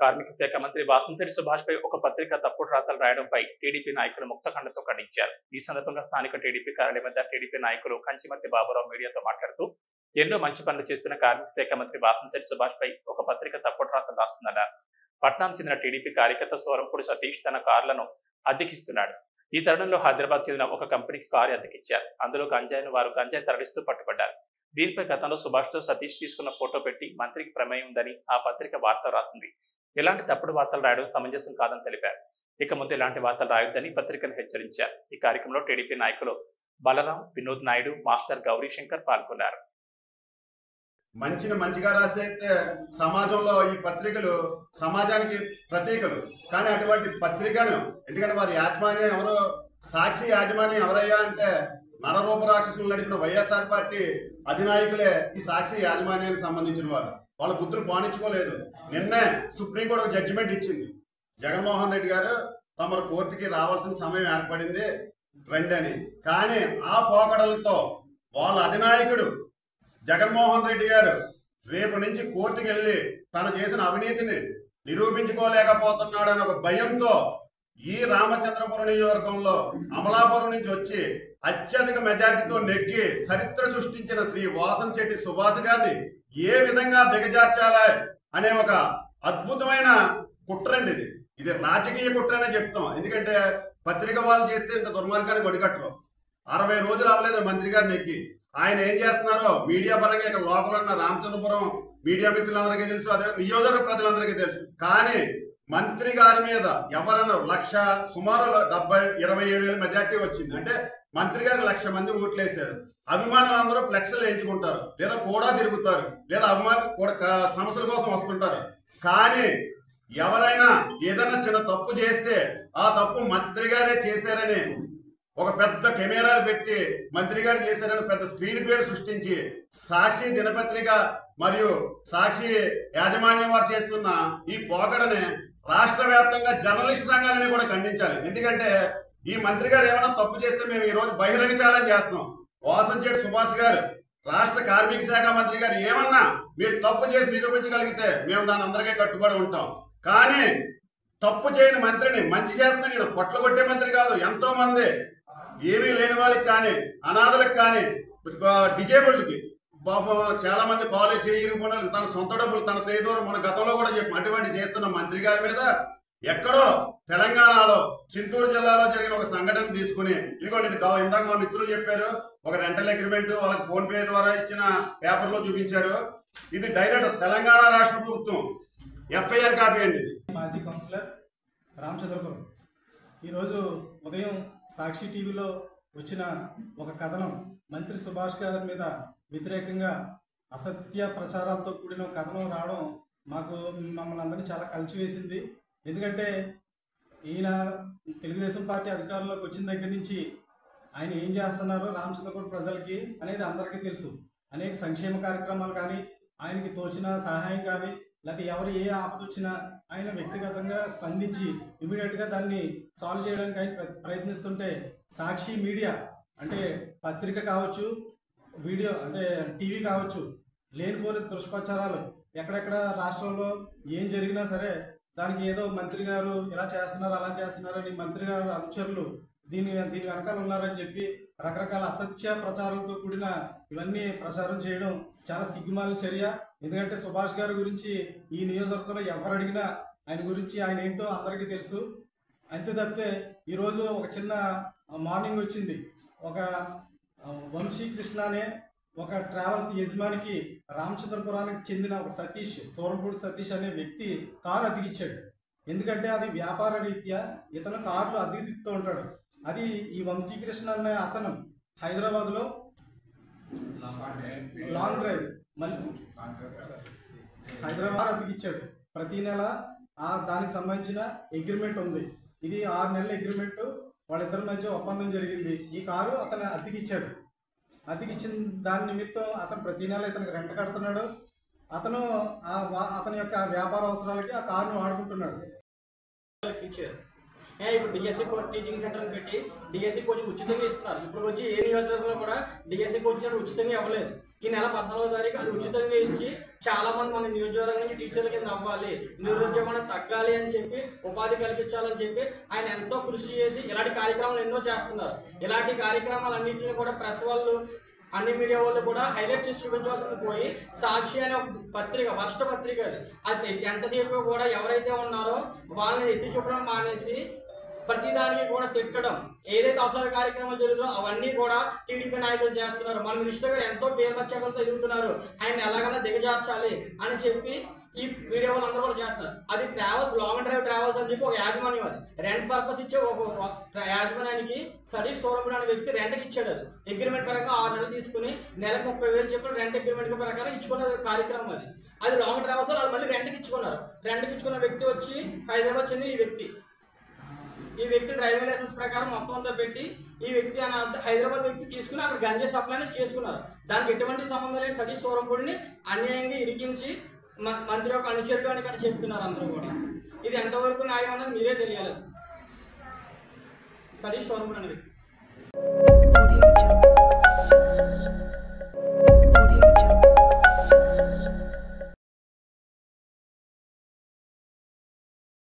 కార్మిక శాఖ మంత్రి వాసంశెట్టి సుభాష్ పై ఒక పత్రిక తప్పుడు రాతలు రాయడంపై టీడీపీ నాయకులు ముక్తఖండతో ఖండించారు. ఈ సందర్భంగా స్థానిక టీడీపీ కార్యాలయం వద్ద టీడీపీ నాయకులు కంచిమర్తి బాబురావు మీడియాతో మాట్లాడుతూ ఎన్నో మంచి పనులు చేస్తున్న కార్మిక శాఖ మంత్రి వాసంశెట్టి సుభాష్ పై ఒక పత్రిక తప్పుడు రాతలు రాస్తుందన్నారు పట్నానికి చెందిన టీడీపీ కార్యకర్త సోరంపూడి సతీష్ తన కార్లను అద్దెకిస్తున్నాడు. ఈ తరుణంలో హైదరాబాద్ చెందిన ఒక కంపెనీకి కారు అద్దెకిచ్చారు. అందులో గంజాయిని వారు గంజాయి తరలిస్తూ పట్టుబడ్డారు. దీనిపై గతంలో సుభాష్తో సతీష్ తీసుకున్న ఫోటో పెట్టి మంత్రికి ప్రమేయం ఉందని ఆ పత్రిక వార్త రాసింది. ఇలాంటి తప్పుడు వార్తలు రాయడం సమంజసం కాదని తెలిపారు. ఇక ముందు ఇలాంటి వార్తలు రాయొద్దని పత్రికను హెచ్చరించారు. ఈ కార్యక్రమంలో టీడీపీ నాయకులు బలరాం వినోద్ నాయుడు మాస్టర్ గౌరీ శంకర్ పాల్గొన్నారు. మంచిని మంచిగా రాసేస్తే సమాజంలో ఈ పత్రికలు సమాజానికి ప్రతీకలు. కానీ అటువంటి పత్రికను ఎందుకంటే వారి యాజమాన్యం ఎవరు సాక్షి యాజమాన్యం ఎవరయ్యా అంటే నరరూప రాక్షసులు నడిపిన వైఎస్ఆర్ పార్టీ అధినాయకులే ఈ సాక్షి యాజమాన్యానికి సంబంధించిన వారు. వాళ్ళ బుద్ధులు పానించుకోలేదు నిన్నే సుప్రీంకోర్టు ఒక జడ్జిమెంట్ ఇచ్చింది. జగన్మోహన్ రెడ్డి గారు తమరు కోర్టుకి రావాల్సిన సమయం ఏర్పడింది రండి అని కానీ ఆ పోకడలతో వాళ్ళ అధినాయకుడు జగన్మోహన్ రెడ్డి గారు రేపు నుంచి కోర్టుకి వెళ్ళి తను చేసిన అవినీతిని నిరూపించుకోలేకపోతున్నాడని ఒక భయంతో ఈ రామచంద్రపురం నియోజకవర్గంలో అమలాపురం నుంచి వచ్చి అత్యధిక మెజార్టీతో నెగ్గి చరిత్ర సృష్టించిన శ్రీ వాసన్ చెట్టి సుభాష్ గారిని ఏ విధంగా దిగజార్చాలా అనే ఒక అద్భుతమైన కుట్రండి ఇది. ఇది రాజకీయ కుట్రనే చెప్తాం. ఎందుకంటే పత్రిక వాళ్ళు చేస్తే ఇంత దుర్మార్గానికి ఒడిగట్టరు అరవై రోజులు అవ్వలేదు మంత్రి గారిని నెక్కి ఆయన ఏం చేస్తున్నారో మీడియా పరంగా ఇక్కడ లోపల ఉన్న రామచంద్రపురం మీడియా మిత్రులందరికీ తెలుసు అదే నియోజక ప్రజలందరికీ తెలుసు. కానీ మంత్రి గారి మీద ఎవరన్నా లక్ష సుమారు డెబ్బై ఇరవై ఏడు వేల మెజార్టీ వచ్చింది. అంటే మంత్రి గారికి లక్ష మంది ఓట్లేశారు. అభిమానులు అందరూ ఫ్లెక్స్లు వేయించుకుంటారు. లేదా కూడా తిరుగుతారు. లేదా అభిమానులు కూడా సమస్యల కోసం వస్తుంటారు. కానీ ఎవరైనా ఏదైనా చిన్న తప్పు చేస్తే ఆ తప్పు మంత్రి గారే చేశారని ఒక పెద్ద కెమెరాలు పెట్టి మంత్రి గారు చేశారని పెద్ద స్క్రీన్ పేరు సృష్టించి సాక్షి దినపత్రిక మరియు సాక్షి యాజమాన్యం వారు చేస్తున్న ఈ పోకడని రాష్ట్ర వ్యాప్తంగా జర్నలిస్ట్ సంఘాలని కూడా ఖండించాలి. ఎందుకంటే ఈ మంత్రి గారు ఏమైనా తప్పు చేస్తే మేము ఈ రోజు బహిరంగ ఛాలెంజ్ చేస్తున్నాం వాసంచేటి సుభాష్ గారు రాష్ట్ర కార్మిక శాఖ మంత్రి గారు ఏమన్నా మీరు తప్పు చేసి నిరూపించగలిగితే మేము దాని అందరికీ కట్టుబడి ఉంటాం. కానీ తప్పు చేయని మంత్రిని మంచి చేస్తున్న నేను పొట్ల కొట్టే మంత్రి కాదు ఎంతో మంది. ఏమీ లేని వాళ్ళకి కానీ అనాథలకు కానీ డిజేబుల్డ్కి. చాలా మంది కాలేజ్ చేయకపోయిన తన సొంత డబ్బులు తన స్నేహితులు మన గతంలో కూడా చెప్పి అటువంటి చేస్తున్న మంత్రి గారి మీద ఎక్కడో తెలంగాణలో చింతూరు జిల్లాలో జరిగిన ఒక సంఘటన తీసుకుని ఇదిగోండి ఇది ఇందాక మా మిత్రులు చెప్పారు ఒక రెంటల్ అగ్రిమెంట్ వాళ్ళకి ఫోన్ పే ద్వారా ఇచ్చిన పేపర్లో చూపించారు. ఇది డైరెక్ట్ తెలంగాణ రాష్ట్ర ప్రభుత్వం ఎఫ్ఐఆర్ కాపీ అండి ఇది. మాజీ కౌన్సిలర్ రామచంద్రపురం ఈరోజు ఉదయం సాక్షి టీవీలో వచ్చిన ఒక కథనం మంత్రి సుభాష్ గారి మీద వ్యతిరేకంగా అసత్య ప్రచారాలతో కూడిన కథనం రావడం మాకు మమ్మల్ని అందరినీ చాలా కలిసివేసింది ఎందుకంటే ఈయన తెలుగుదేశం పార్టీ అధికారంలోకి వచ్చిన దగ్గర నుంచి ఆయన ఏం చేస్తున్నారో రామచంద్రపూర్ ప్రజలకి అనేది అందరికీ తెలుసు. అనేక సంక్షేమ కార్యక్రమాలు కానీ ఆయనకి తోచిన సహాయం కానీ లేకపోతే ఎవరు ఏ ఆపద వచ్చినా ఆయన వ్యక్తిగతంగా స్పందించి ఇమీడియట్గా దాన్ని సాల్వ్ చేయడానికి ఆయన ప్ర- ప్రయత్నిస్తుంటే సాక్షి మీడియా అంటే పత్రిక కావచ్చు వీడియో అంటే టీవీ కావచ్చు లేనిపోని దుష్ప్రచారాలు ఎక్కడెక్కడ రాష్ట్రంలో ఏం జరిగినా సరే దానికి ఏదో మంత్రి గారు ఇలా చేస్తున్నారు అలా చేస్తున్నారు అని మంత్రి గారు అనుచరులు దీని దీని వెనకాల ఉన్నారని చెప్పి రకరకాల అసత్య ప్రచారంతో కూడిన ఇవన్నీ ప్రచారం చేయడం చాలా సిగ్గుమాల చర్య. ఎందుకంటే సుభాష్ గారి గురించి ఈ నియోజకవర్గంలో ఎవరు అడిగినా ఆయన గురించి ఆయన ఏంటో అందరికీ తెలుసు. అంతే తప్పితే ఈరోజు ఒక చిన్న మార్నింగ్ వచ్చింది. ఒక వంశీ కృష్ణ అనే ఒక ట్రావెల్స్ యజమానికి రామచంద్రపురానికి చెందిన ఒక సతీష్ సోరంపూడి సతీష్ అనే వ్యక్తి కారు అద్దెకిచ్చాడు ఎందుకంటే అది వ్యాపార రీత్యా ఇతను కార్లు అద్దెకి తిప్పుతూ ఉంటాడు. అది ఈ వంశీకృష్ణ అనే అతను హైదరాబాద్లో లాంగ్ డ్రైవ్ మళ్ళీ హైదరాబాద్ అద్దెకిచ్చాడు ప్రతి నెల ఆ దానికి సంబంధించిన అగ్రిమెంట్ ఉంది. ఇది ఆరు నెలల అగ్రిమెంట్ వాళ్ళిద్దరి మధ్య ఒప్పందం జరిగింది. ఈ కారు అతను అద్దెకి అతికి ఇచ్చిన దాని నిమిత్తం అతను ప్రతి నెల ఇతనికి రెంట్ కడుతున్నాడు. అతను ఆ అతని యొక్క వ్యాపార అవసరాలకి ఆ కారును వాడుకుంటున్నాడు. ఏ, ఇప్పుడు డిఎస్సి కోచ్ టీచింగ్ సెంటర్ పెట్టి డిఎస్సి కోచింగ్ ఉచితంగా ఇస్తున్నారు. ఇప్పుడు వచ్చి ఏ నియోజకవర్గంలో కూడా డిఎస్సి కోచింగ్ ఉచితంగా ఇవ్వలేదు. ఈ నెల పద్నాలుగో తారీఖు అది ఉచితంగా ఇచ్చి చాలా మంది మన నియోజకవర్గం నుంచి టీచర్ల కింద అవ్వాలి నిరుద్యోగం తగ్గాలి అని చెప్పి ఉపాధి కల్పించాలని చెప్పి ఆయన ఎంతో కృషి చేసి ఇలాంటి కార్యక్రమాలు ఎన్నో చేస్తున్నారు. ఇలాంటి కార్యక్రమాలన్నింటినీ కూడా ప్రెస్ వాళ్ళు అన్ని మీడియా వాళ్ళు కూడా హైలైట్ చేసి చూపించవలసింది పోయి సాక్షి అనే ఒక పత్రిక వర్ష పత్రిక అది. అది ఎంతసేపు కూడా ఎవరైతే ఉన్నారో వాళ్ళని ఎత్తి చూపడం మానేసి ప్రతిదానికి కూడా తిట్టడం. ఏదైతే అవసర కార్యక్రమాలు జరుగుతుందో అవన్నీ కూడా టీడీపీ నాయకులు చేస్తున్నారు. మన మినిస్టర్ గారు ఎంతో పేరు ఎదుగుతున్నారు. ఆయన ఎలాగైనా దిగజార్చాలి అని చెప్పి ఈ వీడియో వాళ్ళు అందరూ కూడా చేస్తారు అది ట్రావెల్స్ లాంగ్ డ్రైవ్ ట్రావెల్స్ అని చెప్పి ఒక యాజమాన్యం అది. రెంట్ పర్పస్ ఇచ్చే ఒక యాజమాన్యానికి సరీ సౌరభుడు అనే వ్యక్తి రెంట్కి ఇచ్చాడు అది. అగ్రిమెంట్ ప్రకారం ఆరు నెలలు తీసుకుని నెలకు ముప్పై వేలు చెప్పిన రెంట్ అగ్రిమెంట్ ప్రకారం ఇచ్చుకున్న కార్యక్రమం అది. అది లాంగ్ ట్రావెల్స్ వాళ్ళు మళ్ళీ రెంట్కి ఇచ్చుకున్నారు. రెంట్కి ఇచ్చుకున్న వ్యక్తి వచ్చి హైదరాబాద్ చెందిన ఈ వ్యక్తి. ఈ వ్యక్తి డ్రైవింగ్ లైసెన్స్ ప్రకారం మొత్తం అంతా పెట్టి ఈ వ్యక్తి అనే హైదరాబాద్ వ్యక్తి తీసుకుని అక్కడ గంజా సప్లై చేసుకున్నారు. దానికి ఎటువంటి సంబంధం లేదు. సతీష్ సోరంపూడిని అన్యాయంగా ఇరికించి మంత్రి యొక్క అనుచరుడు అని ఇక్కడ చెప్తున్నారు అందరూ కూడా. ఇది ఎంతవరకు న్యాయం అన్నది మీరే తెలియాలి. సతీష్ సోరంపూడి అనే వ్యక్తి.